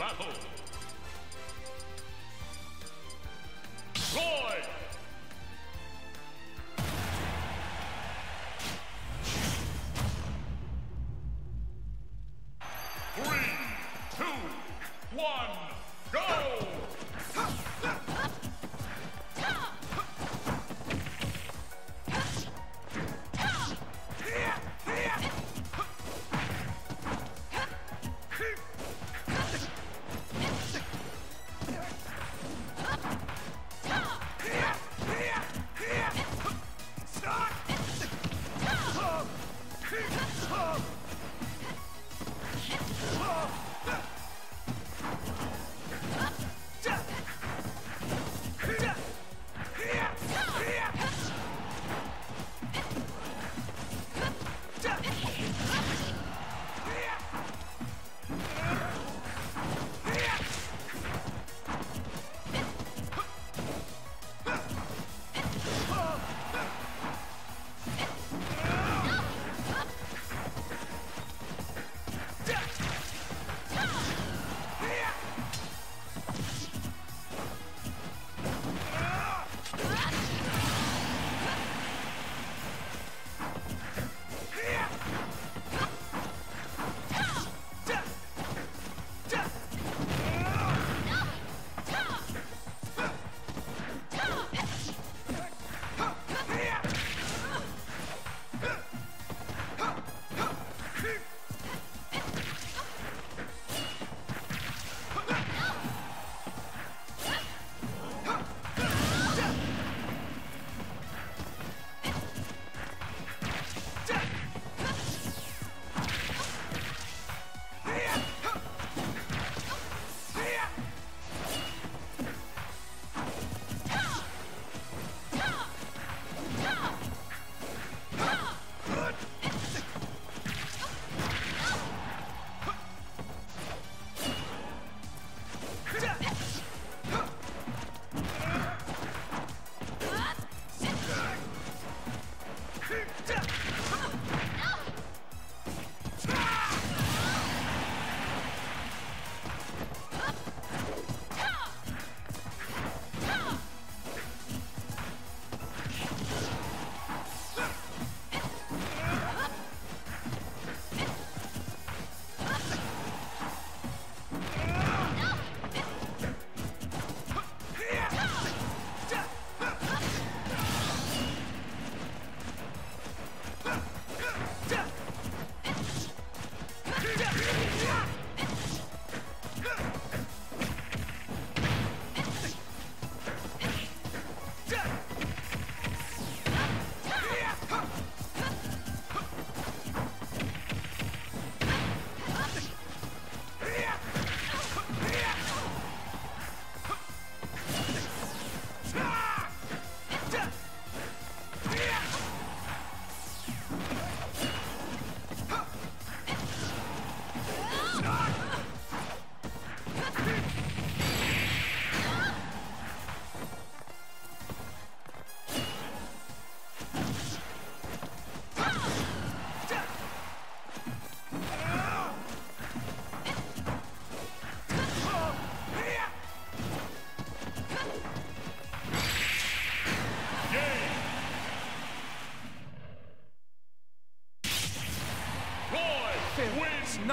battle. Roy!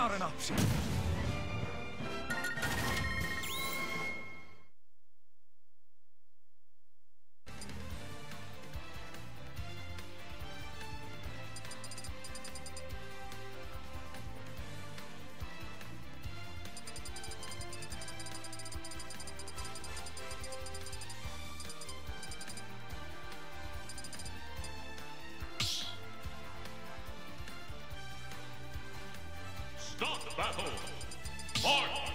Not an option. Battle! Mark!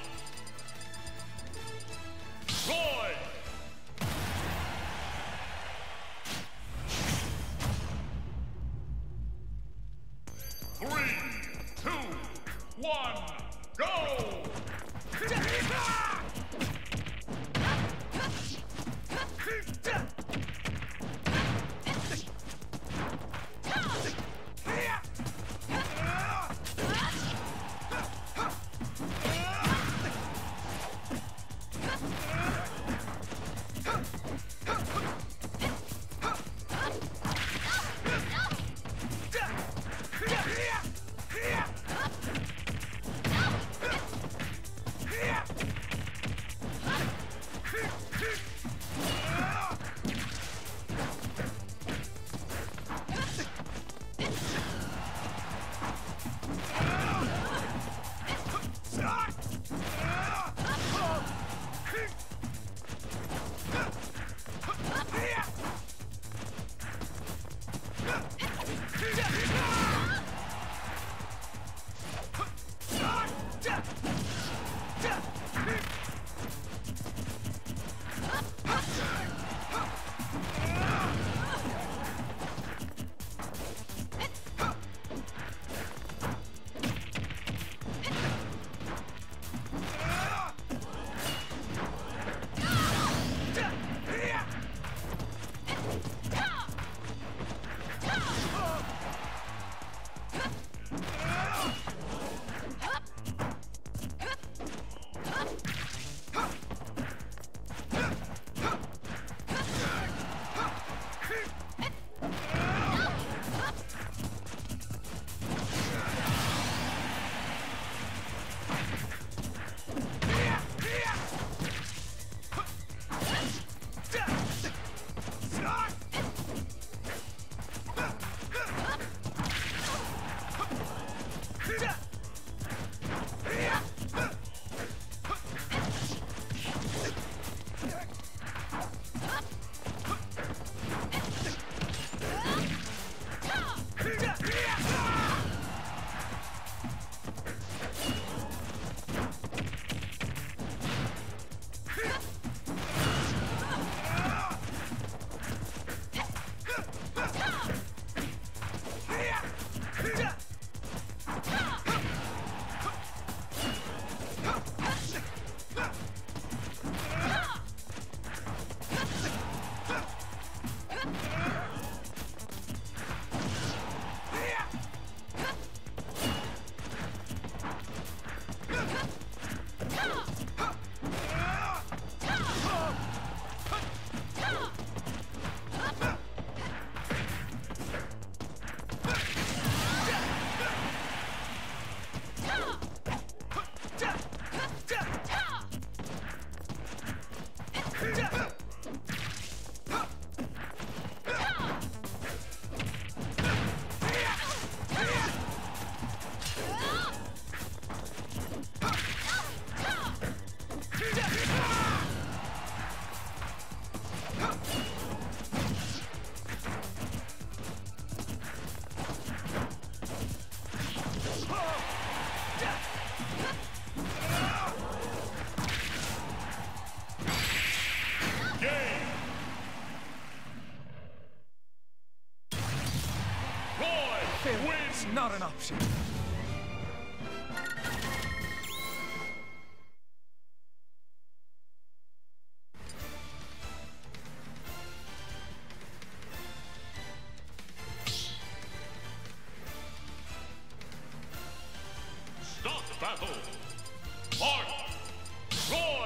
Roy. Not an option. Start battle. Mark. Roy.